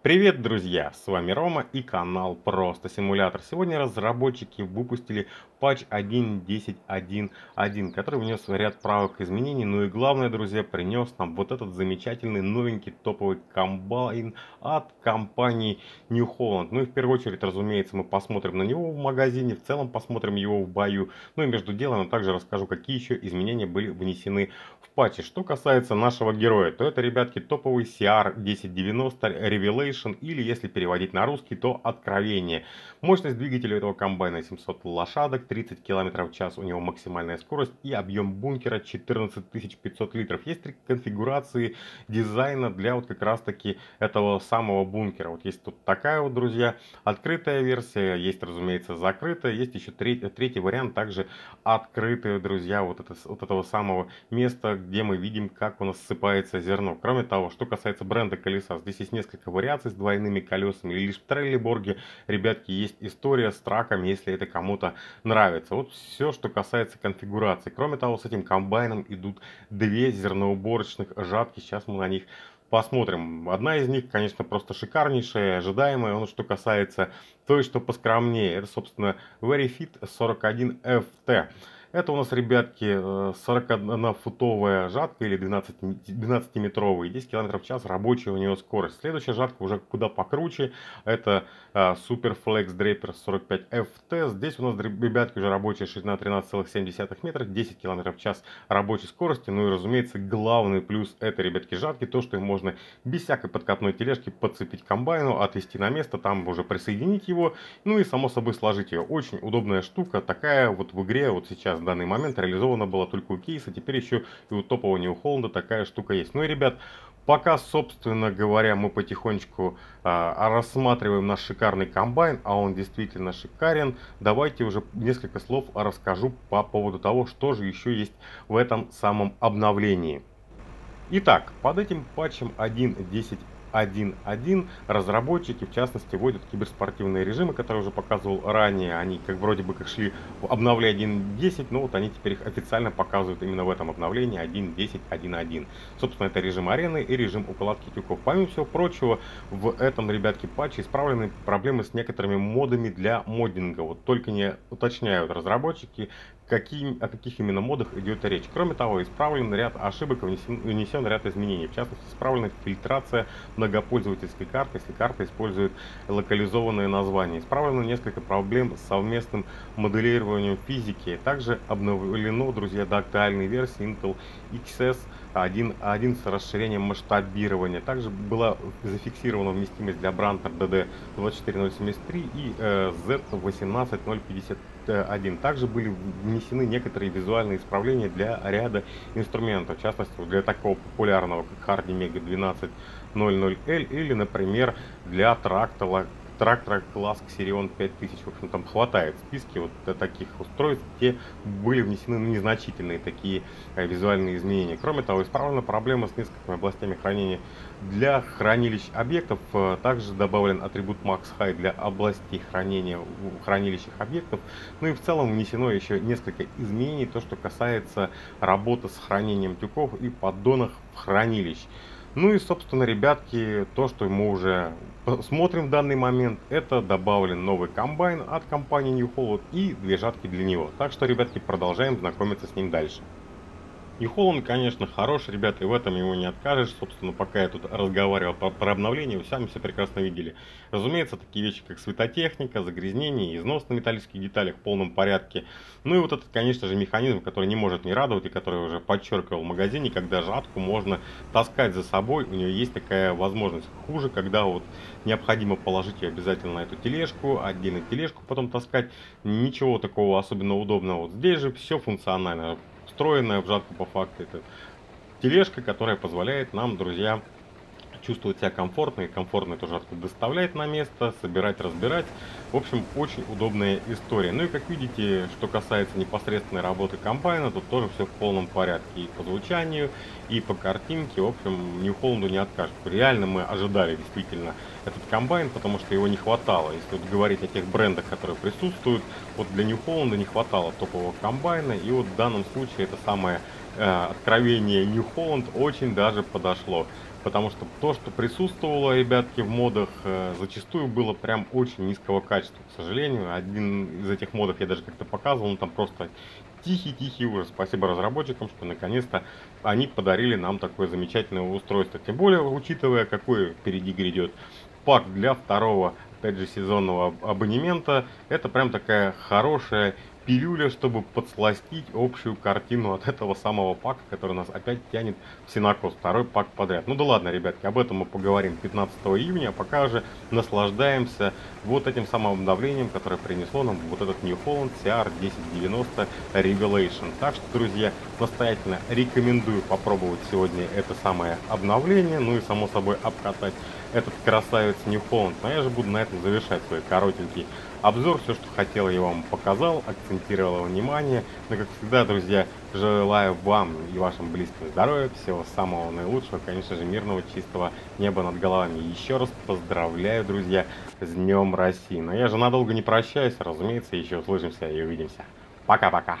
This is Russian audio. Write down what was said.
Привет, друзья! С вами Рома и канал Просто Симулятор. Сегодня разработчики выпустили патч 1.10.1.1, который внес ряд правок изменений, ну и главное, друзья, принес нам вот этот замечательный новенький топовый комбайн от компании New Holland. Ну и в первую очередь, разумеется, мы посмотрим на него в магазине, в целом посмотрим его в бою, ну и между делом я также расскажу, какие еще изменения были внесены в патче. Что касается нашего героя, то это, ребятки, топовый CR 1090 Revelation Revelation, или если переводить на русский, то Откровение. Мощность двигателя этого комбайна 700 лошадок, 30 км в час у него максимальная скорость и объем бункера 14500 литров. Есть три конфигурации дизайна для вот как раз таки этого самого бункера. Вот есть тут такая вот, друзья, открытая версия, есть, разумеется, закрытая, есть еще третий, третий вариант, также открытый, друзья, вот, это, вот этого самого места, где мы видим, как у нас ссыпается зерно. Кроме того, что касается бренда колеса, здесь есть несколько вариантов с двойными колесами, или лишь в трейлиборге, ребятки, есть история с траками, если это кому-то нравится. Вот все, что касается конфигурации. Кроме того, с этим комбайном идут две зерноуборочных жатки, сейчас мы на них посмотрим. Одна из них, конечно, просто шикарнейшая, ожидаемая. Он что касается той, что поскромнее, это, собственно, VeryFit 41FT. Это у нас, ребятки, 41-футовая э, жатка или 12-метровая, 10 км в час рабочая у нее скорость. Следующая жатка уже куда покруче, это э, Super Flex Draper 45FT. Здесь у нас, ребятки, уже рабочая ширина 13,7 метра, 10 км в час рабочей скорости. Ну и, разумеется, главный плюс этой, ребятки, жатки, то, что им можно без всякой подкатной тележки подцепить комбайну, отвезти на место, там уже присоединить его, ну и, само собой, сложить ее. Очень удобная штука, такая вот в игре вот сейчас в данный момент реализована была только у кейса, теперь еще и у топового New Holland такая штука есть. Ну и, ребят, пока, собственно говоря, мы потихонечку а, рассматриваем наш шикарный комбайн, а он действительно шикарен, давайте уже несколько слов расскажу по поводу того, что же еще есть в этом самом обновлении. Итак, под этим патчем 1.10 1.1 разработчики, в частности, вводят киберспортивные режимы, которые уже показывал ранее. Они как вроде бы как шли в обновле 1.10, но вот они теперь их официально показывают именно в этом обновлении 1.10, 1.1. Собственно, это режим арены и режим укладки тюков. Помимо всего прочего, в этом, ребятки, патче исправлены проблемы с некоторыми модами для моддинга. Вот только не уточняют разработчики, какие, о каких именно модах идет речь. Кроме того, исправлен ряд ошибок, внесен, внесен ряд изменений. В частности, исправлена фильтрация многопользовательской карты, если карта использует локализованные названия. Исправлено несколько проблем с совместным моделированием физики. Также обновлено, друзья, до актуальной версии Intel XS 1.1 с расширением масштабирования. Также была зафиксирована вместимость для Branter DD24073 и э, Z18051. Также были внесены некоторые визуальные исправления для ряда инструментов, в частности для такого популярного как Hardy Mega 1200L или, например, для трактора трактора класс Xerion 5000. В общем, там хватает списки вот таких устройств, где были внесены незначительные такие э, визуальные изменения. Кроме того, исправлена проблема с несколькими областями хранения. Для хранилищ объектов э, также добавлен атрибут Max High для областей хранения в объектов. Ну и в целом внесено еще несколько изменений, то, что касается работы с хранением тюков и поддонов в хранилищ. Ну и, собственно, ребятки, то, что мы уже смотрим в данный момент, это добавлен новый комбайн от компании New Holland и две жатки для него. Так что, ребятки, продолжаем знакомиться с ним дальше. И Холланд, конечно, хорош, ребята, и в этом его не откажешь. Собственно, пока я тут разговаривал про, про обновление, вы сами все прекрасно видели. Разумеется, такие вещи, как светотехника, загрязнение, износ на металлических деталях в полном порядке. Ну и вот этот, конечно же, механизм, который не может не радовать, и который уже подчеркивал в магазине, когда жатку можно таскать за собой, у нее есть такая возможность. Хуже, когда вот необходимо положить ее обязательно на эту тележку, отдельно тележку потом таскать. Ничего такого особенно удобного. Вот здесь же все функционально встроенная в жатку по факту. Это тележка, которая позволяет нам, друзья, чувствовать себя комфортно и комфортно эту жатку доставлять на место, собирать, разбирать. В общем, очень удобная история. Ну и как видите, что касается непосредственной работы комбайна, тут тоже все в полном порядке. И по звучанию, и по картинке. В общем, New Holland не откажет. Реально мы ожидали действительно этот комбайн, потому что его не хватало. Если вот говорить о тех брендах, которые присутствуют, вот для New Holland не хватало топового комбайна. И вот в данном случае это самое э, откровение New Holland очень даже подошло. Потому что то, что присутствовало, ребятки, в модах, э, зачастую было прям очень низкого качества, к сожалению. Один из этих модов я даже как-то показывал, он там просто тихий-тихий ужас. Спасибо разработчикам, что наконец-то они подарили нам такое замечательное устройство. Тем более, учитывая, какой впереди грядет пак для второго, опять же, сезонного абонемента. Это прям такая хорошая пилюля, чтобы подсластить общую картину от этого самого пака, который нас опять тянет в Синакос, второй пак подряд. Ну да ладно, ребятки, об этом мы поговорим 15 июня, а пока же наслаждаемся вот этим самым обновлением, которое принесло нам вот этот New Holland CR 1090 Revelation. Так что, друзья, настоятельно рекомендую попробовать сегодня это самое обновление, ну и само собой обкатать этот красавец New Holland. Но я же буду на этом завершать свой коротенький обзор. Все, что хотел, я вам показал, акцентировал внимание. Но, как всегда, друзья, желаю вам и вашим близким здоровья, всего самого наилучшего, конечно же, мирного, чистого неба над головами. Еще раз поздравляю, друзья, с Днем России. Но я же надолго не прощаюсь, разумеется, еще услышимся и увидимся. Пока-пока.